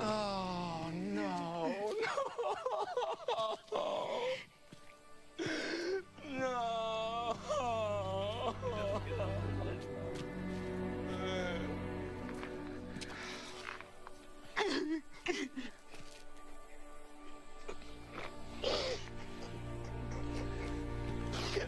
oh, no. No. no. Yeah.